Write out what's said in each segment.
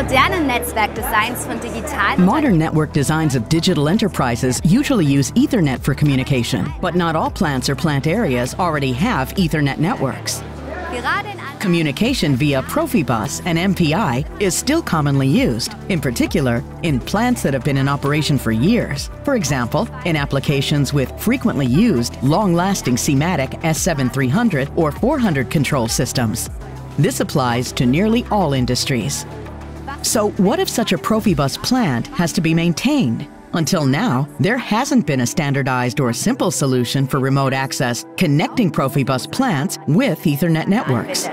modernen Netzwerkdesigns von digitalen Modern network designs of digital enterprises usually use Ethernet for communication, but not all plants or plant areas already have Ethernet networks. gerade in an- Communication via Profibus and MPI is still commonly used, in particular in plants that have been in operation for years. For example, in applications with frequently used, long-lasting SIMATIC S7300 or 400 control systems. This applies to nearly all industries. So, what if such a Profibus plant has to be maintained? Until now, there hasn't been a standardized or simple solution for remote access connecting Profibus plants with Ethernet networks.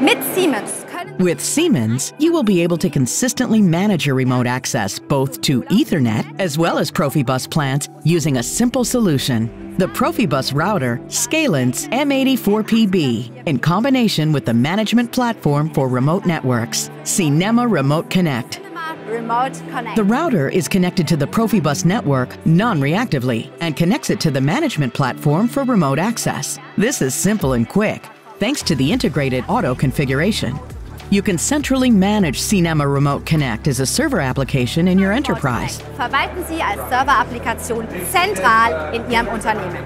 Mit Siemens With Siemens, you will be able to consistently manage your remote access both to Ethernet as well as Profibus plants using a simple solution. The Profibus router SCALANCE M84PB in combination with the management platform for remote networks, SINEMA Remote Connect. Remote Connect. The router is connected to the Profibus network non-reactively and connects it to the management platform for remote access. This is simple and quick, thanks to the integrated auto configuration. You can centrally manage SINEMA Remote Connect as a server application in your enterprise. Verwalten Sie als Serverapplikation zentral in Ihrem Unternehmen.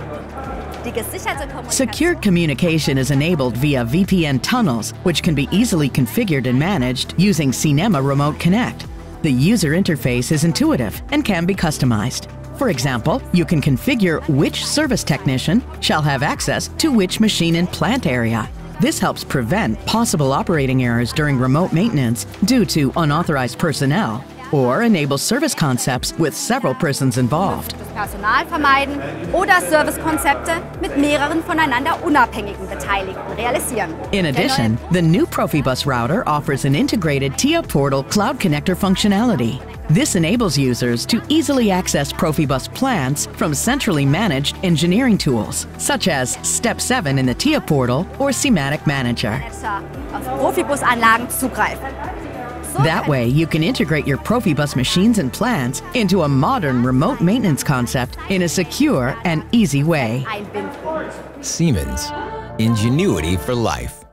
Die gesicherte Kommunikation Secure communication is enabled via VPN tunnels, which can be easily configured and managed using SINEMA Remote Connect. The user interface is intuitive and can be customized. For example, you can configure which service technician shall have access to which machine and plant area. This helps prevent possible operating errors during remote maintenance due to unauthorized personnel, or enable service concepts with several persons involved. Personal vermeiden oder Servicekonzepte mit mehreren voneinander unabhängigen Beteiligten realisieren. In addition, the new Profibus router offers an integrated TIA Portal Cloud Connector functionality. This enables users to easily access Profibus plants from centrally managed engineering tools, such as Step 7 in the TIA Portal or SIMATIC Manager. Auf Profibus-Anlagen zugreifen. That way, you can integrate your Profibus machines and plants into a modern remote maintenance concept in a secure and easy way. Siemens. Ingenuity for life.